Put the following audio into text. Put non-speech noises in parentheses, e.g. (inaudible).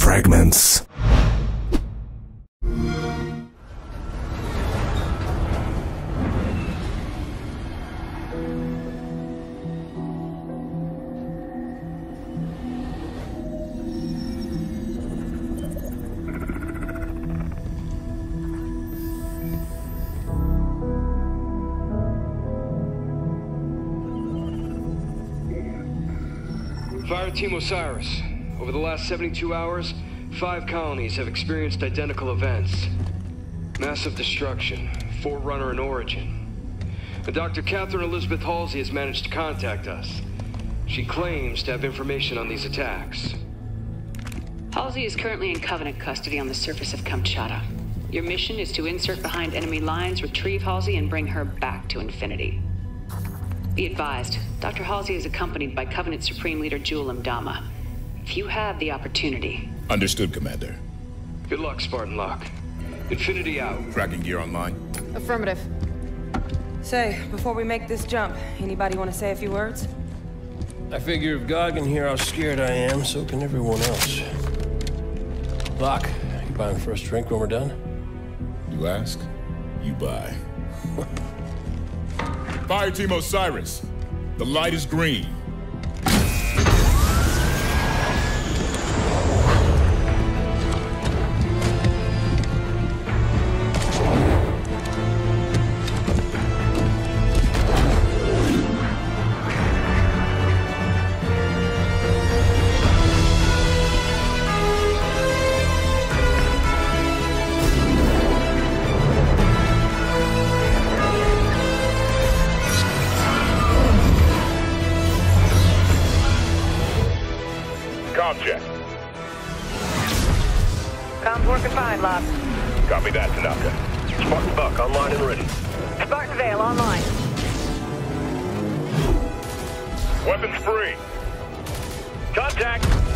fragments. Fire Team Osiris. Over the last 72 hours, five colonies have experienced identical events. Massive destruction, Forerunner and Origin. Dr. Catherine Elizabeth Halsey has managed to contact us. She claims to have information on these attacks. Halsey is currently in Covenant custody on the surface of Kamchatka. Your mission is to insert behind enemy lines, retrieve Halsey, and bring her back to Infinity. Be advised, Dr. Halsey is accompanied by Covenant Supreme Leader Jul 'Mdama. If you have the opportunity, Understood, Commander. Good luck, Spartan Locke. Infinity out. Tracking gear online. Affirmative. Say, before we make this jump, anybody want to say a few words? I figure if God can hear how scared I am, so can everyone else. Locke, you buying the first drink when we're done? You ask, you buy. (laughs) Fire Team Osiris. The light is green. Check. Comms working fine, Locke. Copy that, Tanaka. Spartan Buck online and ready. Spartan Vale online. Weapons free. Contact.